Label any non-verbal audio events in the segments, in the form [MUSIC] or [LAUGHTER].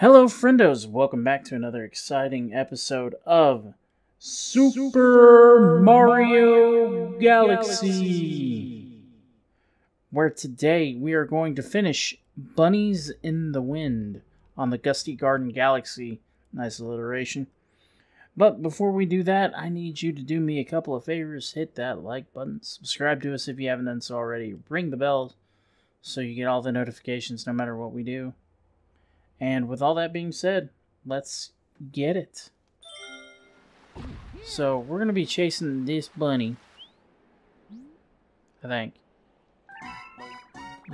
Hello, friendos. Welcome back to another exciting episode of Super Mario Galaxy. Where today we are going to finish Bunnies in the Wind on the Gusty Garden Galaxy. Nice alliteration. But before we do that, I need you to do me a couple of favors. Hit that like button, subscribe to us if you haven't done so already, ring the bell so you get all the notifications no matter what we do. And with all that being said, let's get it. So, we're going to be chasing this bunny. I think.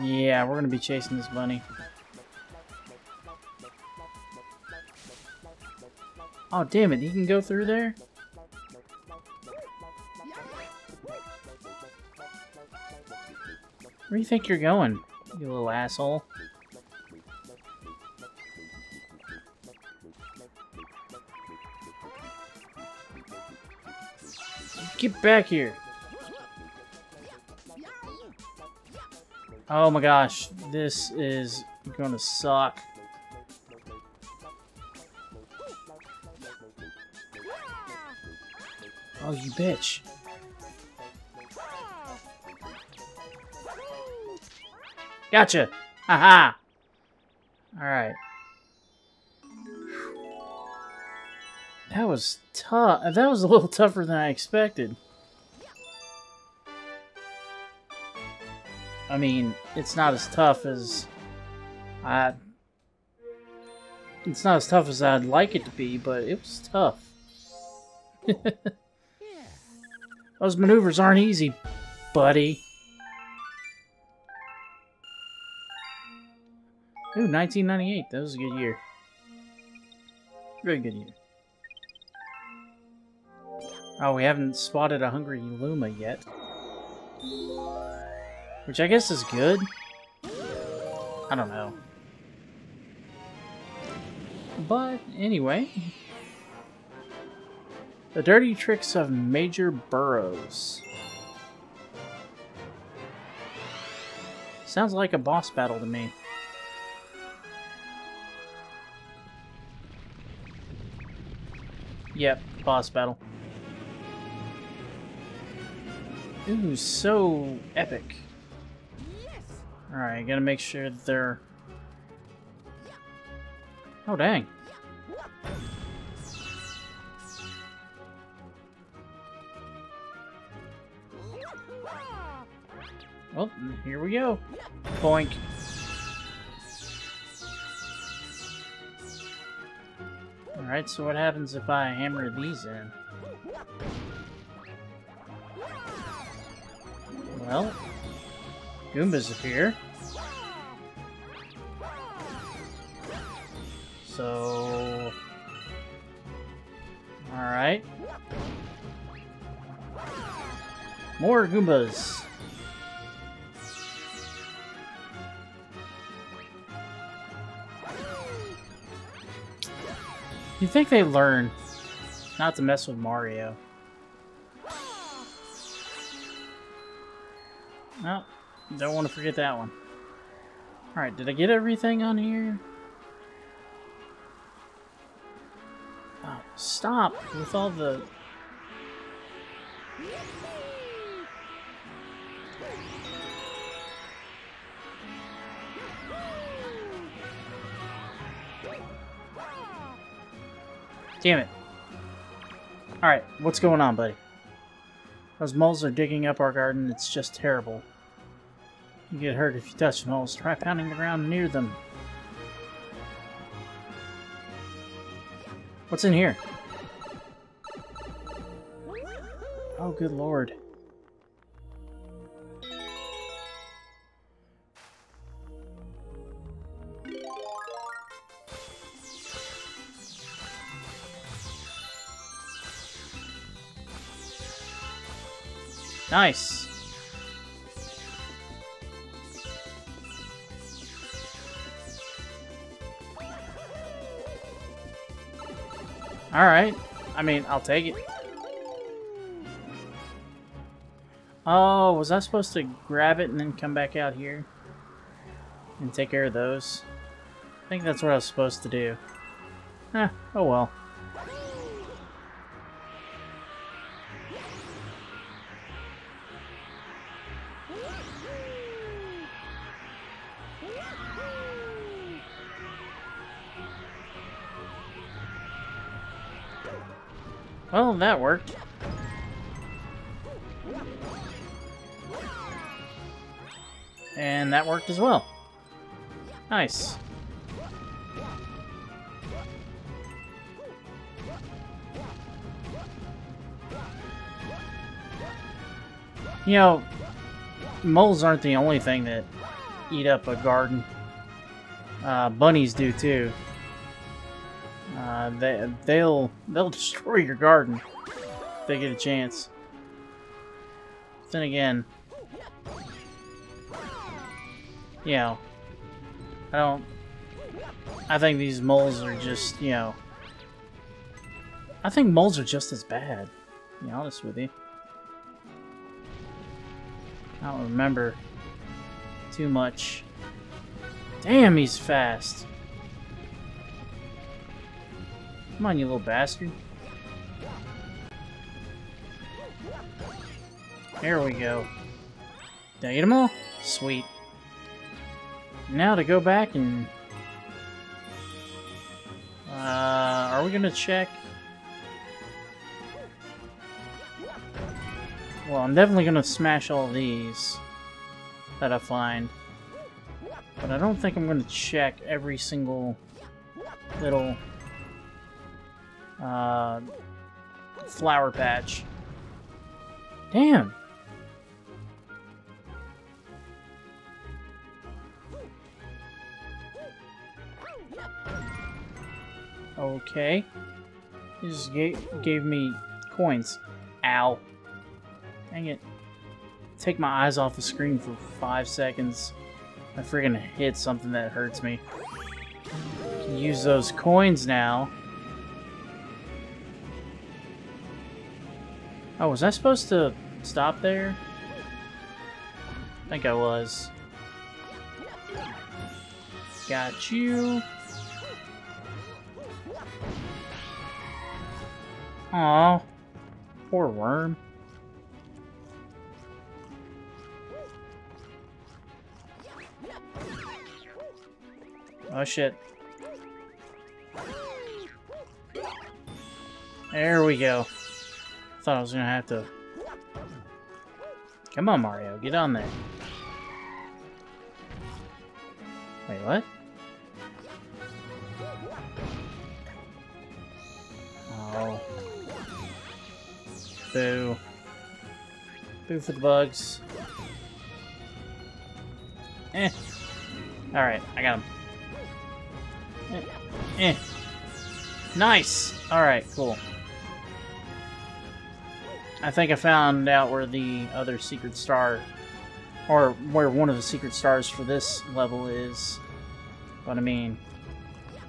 Yeah, we're going to be chasing this bunny. Oh, damn it. He can go through there? Where do you think you're going, you little asshole? Get back here. Oh my gosh, this is gonna suck. Oh, you bitch. Gotcha! Haha! Alright. That was tough. That was a little [LAUGHS] tougher than I expected. I mean, it's not as tough as I. It's not as tough as I'd like it to be, but it was tough. [LAUGHS] Those maneuvers aren't easy, buddy. Ooh, 1998. That was a good year. Very good year. Oh, we haven't spotted a hungry Luma yet. Which I guess is good. I don't know. But, anyway. The Dirty Tricks of Major Burrows. Sounds like a boss battle to me. Yep, boss battle. Ooh, so epic. Alright, gotta make sure that they're... Oh, dang. Well, here we go. Boink. Alright, so what happens if I hammer these in? Well, Goombas appear. So... Alright. More Goombas. You think they learn not to mess with Mario. No, don't want to forget that one. Alright, did I get everything on here? Oh, stop with all the... Damn it. Alright, what's going on, buddy? Those moles are digging up our garden. It's just terrible. You get hurt if you touch them moles. Try pounding the ground near them. What's in here? Oh, good lord. Nice. Alright. I mean, I'll take it. Oh, was I supposed to grab it and then come back out here? And take care of those? I think that's what I was supposed to do. Eh, oh well. Well, that worked. And that worked as well. Nice. You know, moles aren't the only thing that eat up a garden. Uh, bunnies do too. Uh, they they'll they'll destroy your garden if they get a chance. Then again, you know, I don't. I think these moles are just you know. I think moles are just as bad. Be honest with you. I don't remember too much. Damn, he's fast. Come on, you little bastard. There we go. Did I get them all? Sweet. Now to go back and... Uh, are we gonna check? Well, I'm definitely gonna smash all these that I find. But I don't think I'm gonna check every single little uh, flower patch. Damn! Okay. He just gave, gave me coins. Ow. Dang it. Take my eyes off the screen for five seconds. I freaking hit something that hurts me. Use those coins now. Oh, was I supposed to stop there? I think I was. Got you. Aw, poor worm. Oh shit. There we go. I thought I was gonna have to... Come on, Mario, get on there. Wait, what? Oh. Boo. Boo for the bugs. Eh. Alright, I got him. Eh. eh. Nice! Alright, cool. I think I found out where the other secret star, or where one of the secret stars for this level is. But I mean,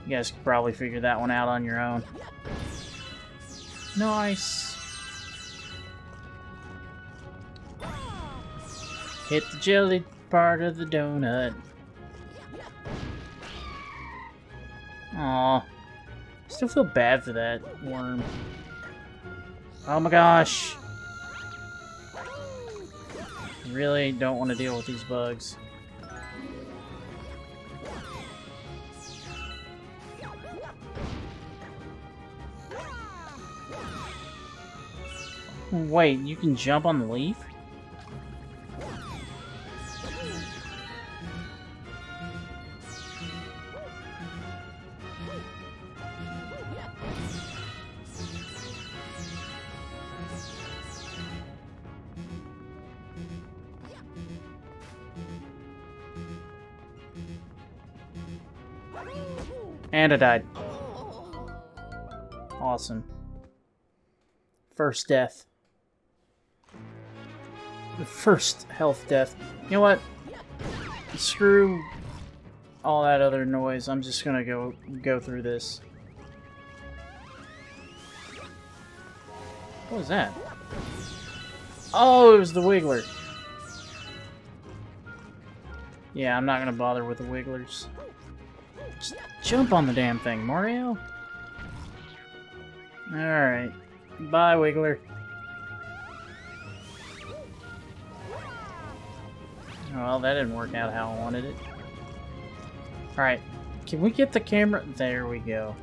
you guys could probably figure that one out on your own. Nice! Hit the jelly part of the donut. Aw. Still feel bad for that worm. Oh my gosh. Really don't want to deal with these bugs. Wait, you can jump on the leaf? And I died. Awesome. First death. The first health death. You know what? Screw all that other noise. I'm just gonna go go through this. What was that? Oh, it was the Wiggler. Yeah, I'm not gonna bother with the Wigglers. Just jump on the damn thing, Mario. Alright. Bye, Wiggler. Well, that didn't work out how I wanted it. Alright. Can we get the camera? There we go.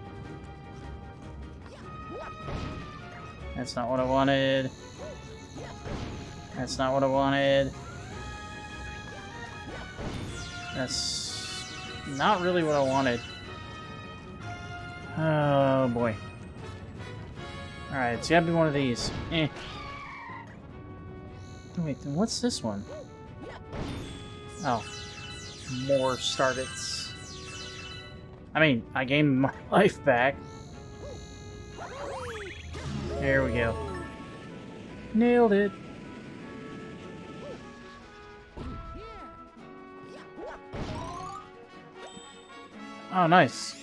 That's not what I wanted. That's not what I wanted. That's not really what I wanted. Oh boy. Alright, it's gotta be one of these. Eh. Wait, then what's this one? Oh. More Starbits. I mean, I gained [LAUGHS] my life back. There we go. Nailed it. Oh, nice.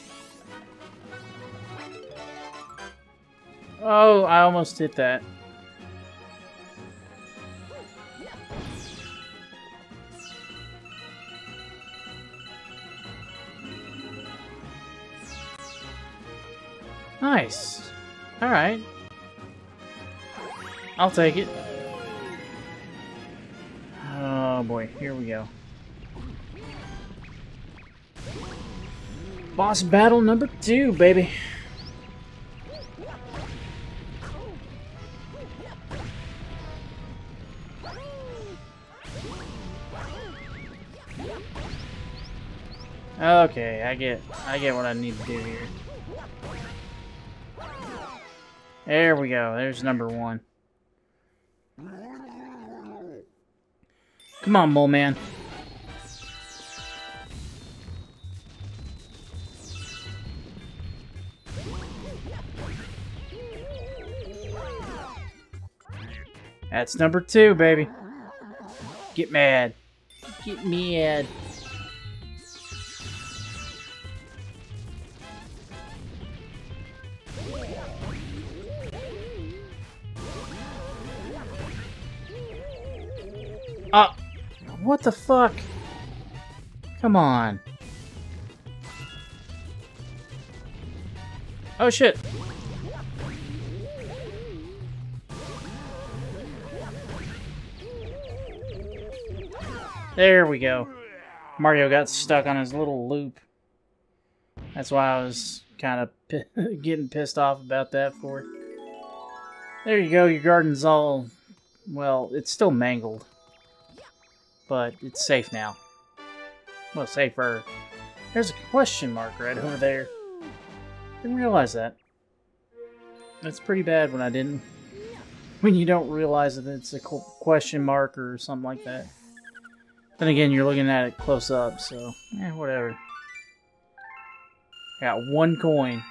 Oh, I almost hit that. Nice. Alright. I'll take it. Oh boy, here we go. Boss battle number two, baby. Okay, I get I get what I need to do here. There we go. There's number one. Come on, Mole Man. That's number two, baby. Get mad. Get mad. Ah! What the fuck? Come on. Oh shit. There we go. Mario got stuck on his little loop. That's why I was kind of [LAUGHS] getting pissed off about that for it. There you go, your garden's all... Well, it's still mangled. But it's safe now. Well, safer. There's a question mark right over there. Didn't realize that. That's pretty bad when I didn't. When you don't realize that it's a question mark or something like that. Then again, you're looking at it close up, so, eh, whatever. I got one coin.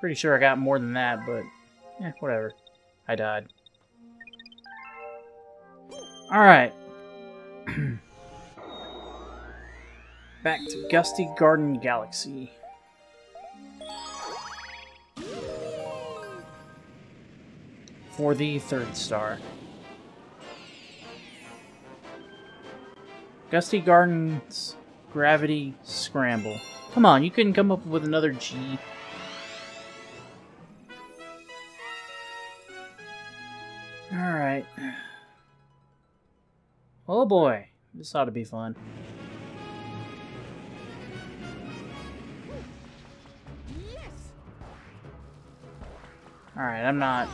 Pretty sure I got more than that, but, eh, whatever. I died. Alright. [CLEARS THROAT] Back to Gusty Garden Galaxy. For the third star. Gusty Gardens Gravity Scramble. Come on, you couldn't come up with another G. Alright. Oh boy, this ought to be fun. Alright, I'm not...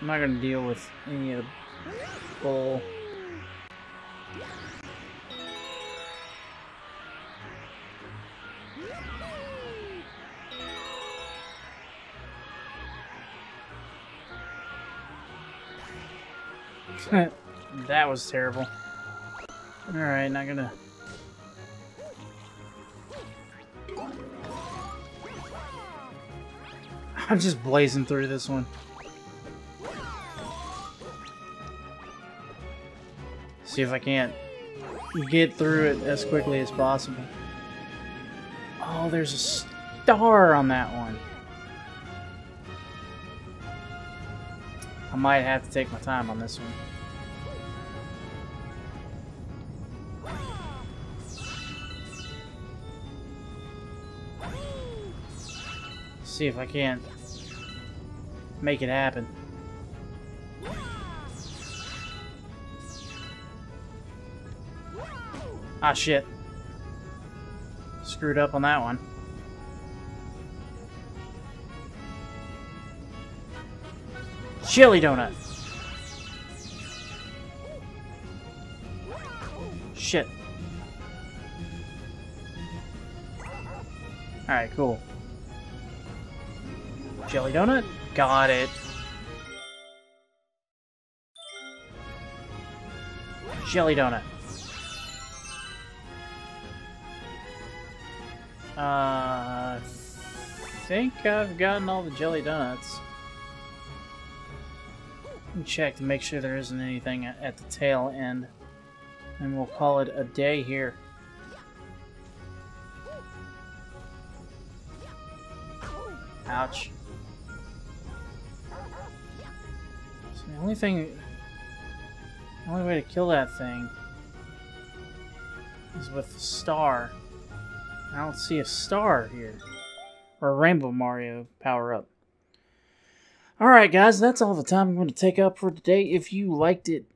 I'm not gonna deal with any of the bull. [LAUGHS] that was terrible. Alright, not gonna... I'm just blazing through this one. See if I can't get through it as quickly as possible. Oh, there's a star on that one. I might have to take my time on this one. see if I can make it happen. Ah, shit. Screwed up on that one. Chili donut. Shit. Alright, cool. Jelly donut? Got it. Jelly donut. Uh, I think I've gotten all the jelly donuts. check to make sure there isn't anything at the tail end. And we'll call it a day here. Ouch. So the only thing... The only way to kill that thing is with the star. I don't see a star here. Or a Rainbow Mario power-up. Alright guys, that's all the time I'm going to take up for today. If you liked it,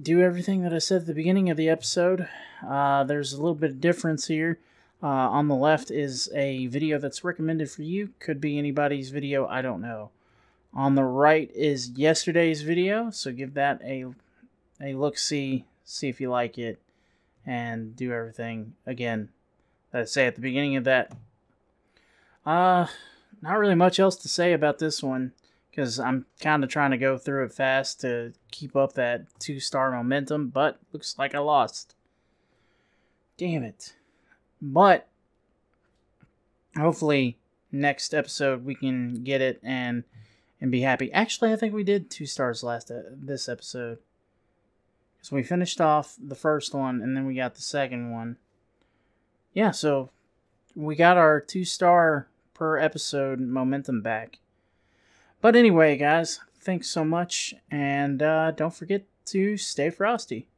do everything that I said at the beginning of the episode. Uh, there's a little bit of difference here. Uh, on the left is a video that's recommended for you. Could be anybody's video, I don't know. On the right is yesterday's video, so give that a, a look-see, see if you like it, and do everything again I say at the beginning of that. Uh, not really much else to say about this one because I'm kind of trying to go through it fast to keep up that two star momentum, but looks like I lost. Damn it. But hopefully next episode we can get it and and be happy. Actually, I think we did two stars last uh, this episode. So we finished off the first one and then we got the second one. Yeah, so we got our two star per episode momentum back. But anyway, guys, thanks so much, and uh, don't forget to stay frosty.